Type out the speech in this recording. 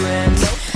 fragrance